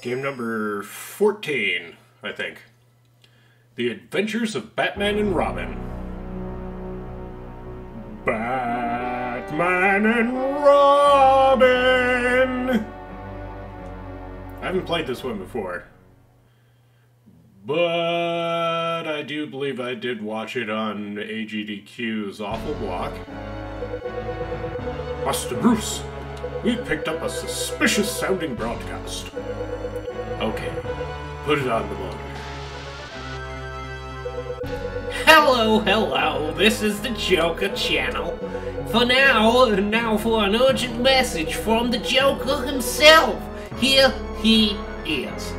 Game number 14, I think. The Adventures of Batman and Robin. Batman and Robin! I haven't played this one before. But I do believe I did watch it on AGDQ's Awful Block. Master Bruce, we picked up a suspicious sounding broadcast. Okay, put it on the monitor. Hello, hello, this is the Joker channel. For now, and now for an urgent message from the Joker himself. Here he is.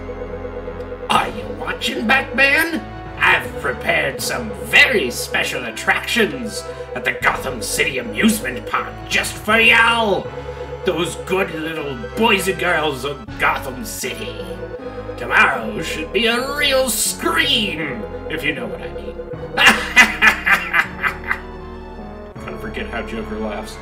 Are you watching, Batman? I've prepared some very special attractions at the Gotham City Amusement Park just for y'all. Those good little boys and girls of Gotham City. Tomorrow should be a real scream, if you know what I mean. of forget how Joker laughs.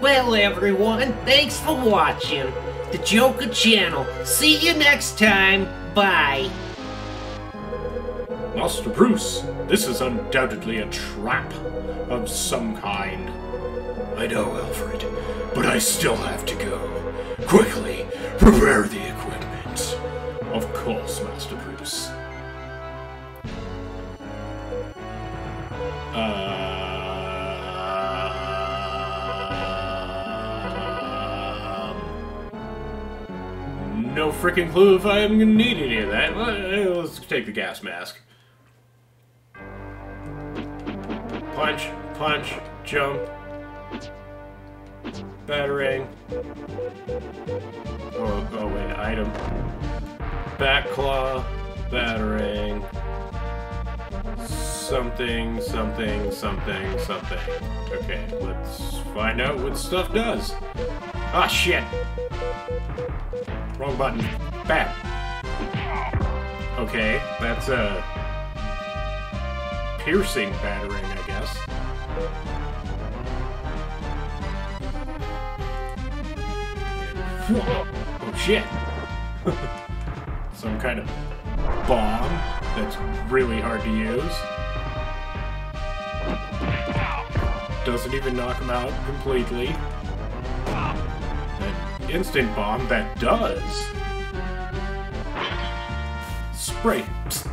well, everyone, thanks for watching the Joker channel. See you next time. Bye. Master Bruce, this is undoubtedly a trap of some kind. I know, Alfred, but I still have to go. Quickly, prepare the equipment. Of course, Master Bruce. Um, no freaking clue if I'm gonna need any of that. Let's take the gas mask. Punch, punch, jump. Batarang. Oh, oh wait, item. Bat claw, Batarang. Something, something, something, something. Okay, let's find out what stuff does. Ah, shit! Wrong button. Bam! Okay, that's a... piercing Batarang, I guess. Oh shit! Some kind of bomb that's really hard to use. Doesn't even knock him out completely. An instant bomb that does. Spray. Psst.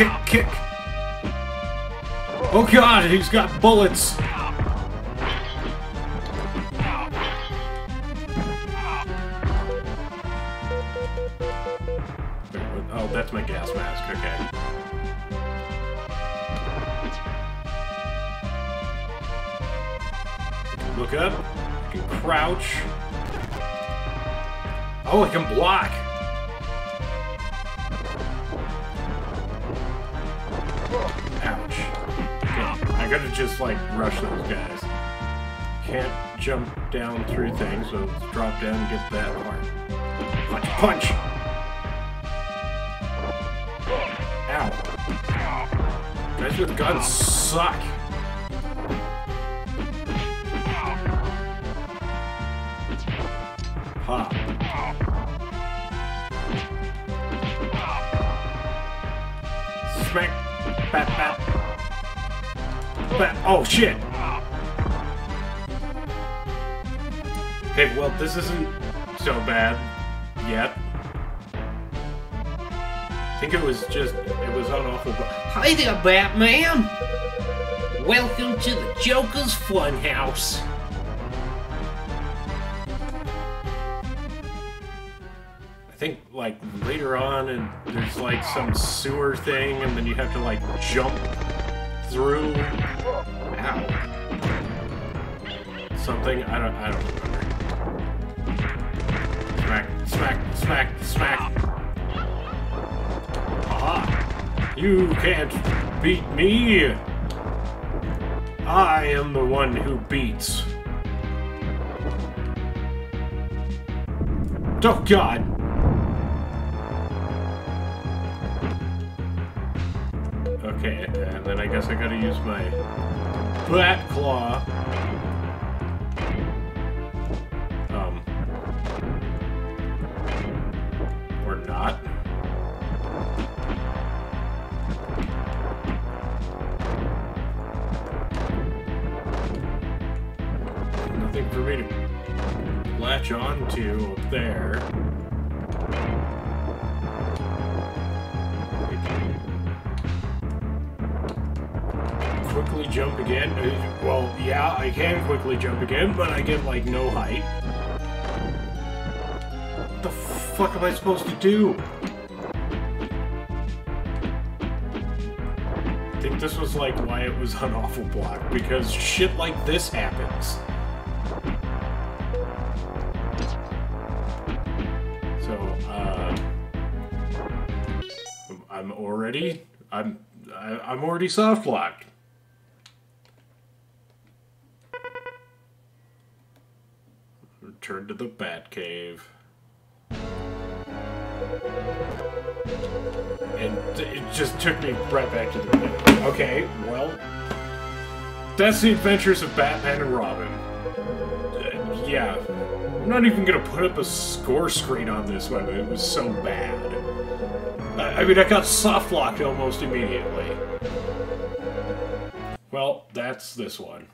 Kick, kick. Oh god, he's got bullets. Oh, that's my gas mask, okay. Look up. I can crouch. Oh, I can block. Gotta just, like, rush those guys. Can't jump down through things, so let's drop down and get that part. Punch, punch! Ow. Guys with guns suck. Ha. Smack. Bap, bap. Oh, shit. Okay, well, this isn't so bad yet. I think it was just, it was on awful. Hi there, Batman. Welcome to the Joker's Funhouse. I think like later on, and there's like some sewer thing, and then you have to like jump through. Ow. Something I don't I don't remember. Smack, smack, smack, smack. Aha! You can't beat me. I am the one who beats. Oh God! Okay, and then I guess I gotta use my Bat Claw. Um. Or not. Nothing for me to latch on to up there. Quickly jump again. Uh, Well, yeah, I can quickly jump again, but I get, like, no height. What the fuck am I supposed to do? I think this was, like, why it was on Awful Block, because shit like this happens. So, uh... I'm already... I'm... I, I'm already soft locked. Return to the Batcave. And it just took me right back to the beginning. Okay, well, that's the adventures of Batman and Robin. Uh, yeah, I'm not even gonna put up a score screen on this one. It was so bad. I, I mean, I got soft locked almost immediately. Well, that's this one.